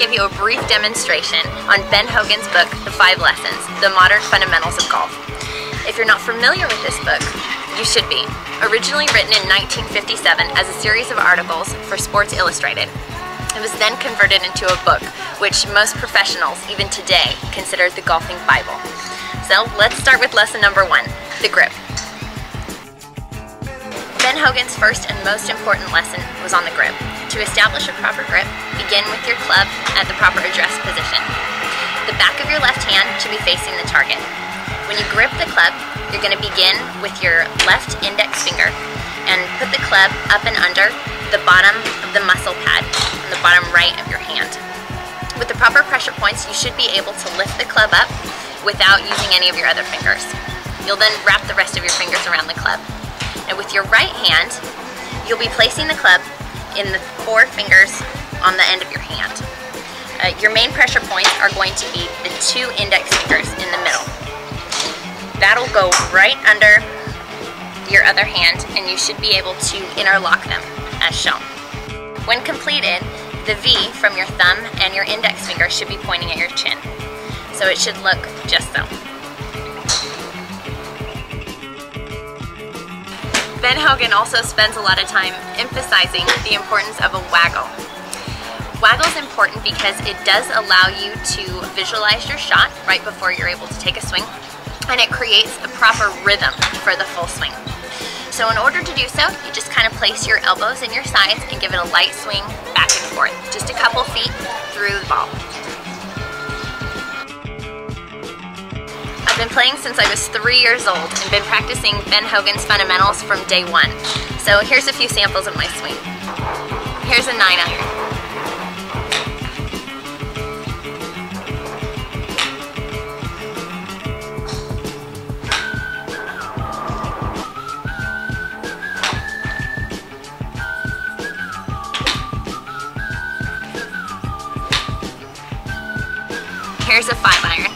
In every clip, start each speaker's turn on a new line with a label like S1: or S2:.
S1: give you a brief demonstration on Ben Hogan's book, The Five Lessons, The Modern Fundamentals of Golf. If you're not familiar with this book, you should be. Originally written in 1957 as a series of articles for Sports Illustrated, it was then converted into a book, which most professionals, even today, consider the golfing Bible. So let's start with lesson number one, the grip. Ben Hogan's first and most important lesson was on the grip. To establish a proper grip, begin with your club at the proper address position. The back of your left hand should be facing the target. When you grip the club, you're going to begin with your left index finger and put the club up and under the bottom of the muscle pad on the bottom right of your hand. With the proper pressure points, you should be able to lift the club up without using any of your other fingers. You'll then wrap the rest of your fingers around the club. And with your right hand, you'll be placing the club in the four fingers on the end of your hand. Uh, your main pressure points are going to be the two index fingers in the middle. That'll go right under your other hand and you should be able to interlock them as shown. When completed, the V from your thumb and your index finger should be pointing at your chin. So it should look just so. Ben Hogan also spends a lot of time emphasizing the importance of a waggle. Waggle is important because it does allow you to visualize your shot right before you're able to take a swing, and it creates the proper rhythm for the full swing. So in order to do so, you just kind of place your elbows in your sides and give it a light swing back and forth, just a couple feet through the ball. Been playing since I was three years old and been practicing Ben Hogan's fundamentals from day one. So here's a few samples of my swing. Here's a 9 iron. Here's a 5 iron.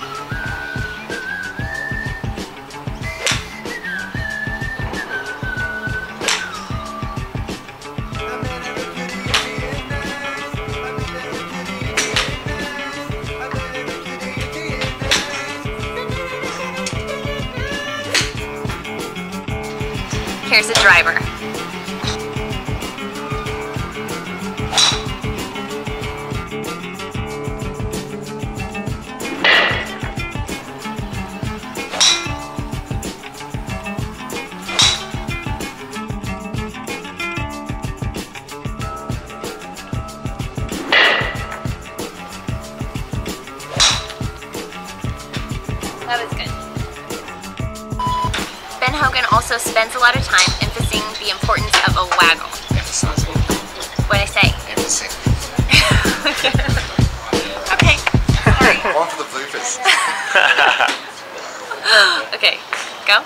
S1: Here's a driver. That was good. Hogan also spends a lot of time emphasizing the importance of a waggle.
S2: Emphasizing.
S1: What I say?
S2: Emphasizing.
S1: okay.
S2: For the bloopers.
S1: okay. Go.